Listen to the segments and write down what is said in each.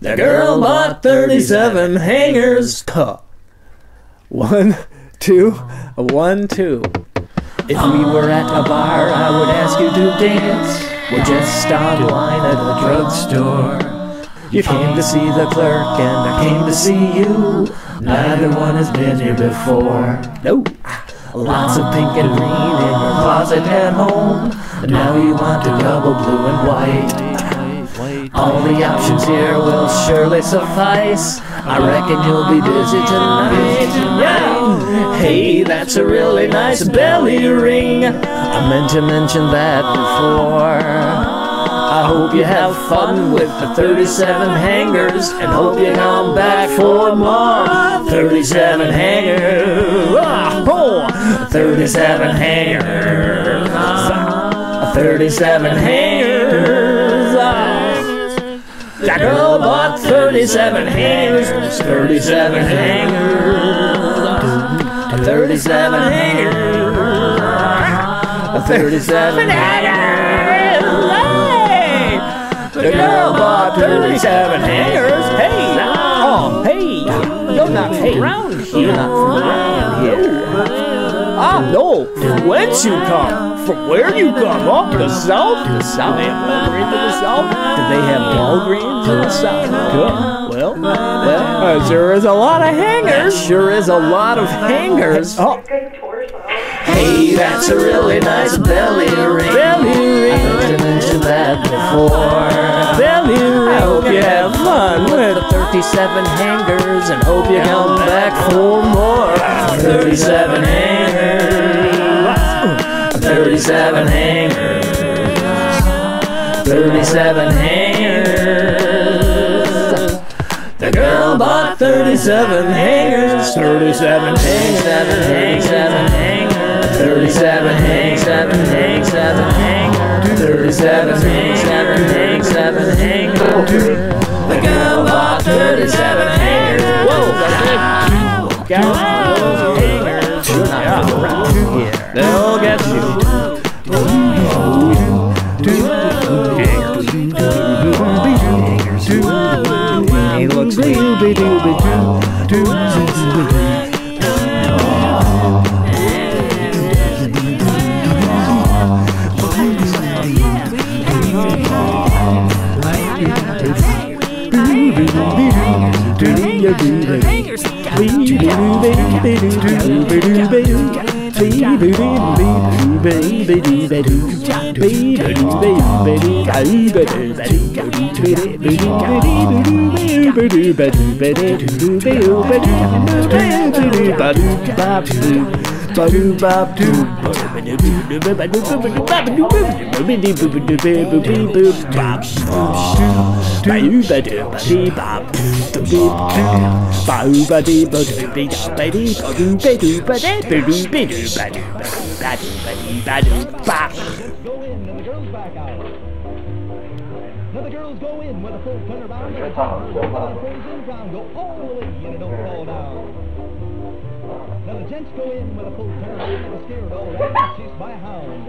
The girl bought 37 hangers. Huh. One, two, one, two. If we were at a bar, I would ask you to dance. We're just online at a drugstore. You came to see the clerk, and I came to see you. Neither one has been here before. No. Lots of pink and green in your closet at home. Now you want to double blue and white. All the options here will surely suffice. I reckon you'll be busy tonight. Hey, that's a really nice belly ring. I meant to mention that before. I hope you have fun with the 37 hangers and hope you come back for more. 37 hangers. Oh, 37 hangers. 37 hangers. That girl bought 37 hangers, 37 hangers, 37 hangers, 37 hangers. Hey! The girl bought 37 hangers. Hey! Oh, hey! You're not from around here. Not from around here. Ah, no. From whence you come? From where you come? Up the south? The south? They have Walgreens in the south? Do they have Walgreens in the south? Good. Well, well, uh, sure is a lot of hangers. Sure is a lot of hangers. Oh. Hey, that's a really nice belly ring. Belly ring. I meant to mention that before. Belly ring. 57 hangers and hope you come back for more. 37 hangers. 37 hangers. 37 hangers. The girl bought 37 hangers. 37 hangers. 37 hangers. 37 hangers. 37 hangers. 37 hangers. 37 hangers. 37 hangers bought 37 hangers. Whoa, Got those hangers. They'll get you. He looks Badu badu badu badu badu badu badu badu badu now the girls go in with a full turnaround. And the praise in ground go all the way and it don't fall down. Now the gents go in with a full turnaround and a scared all right chased by a hound.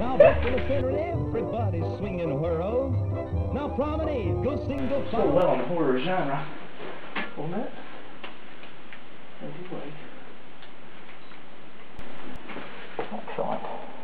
Now back to the center and everybody's swinging whirls. Now promenade, go single So file. well in horror genre. Wasn't it? Anyway. Excellent. Alright, well.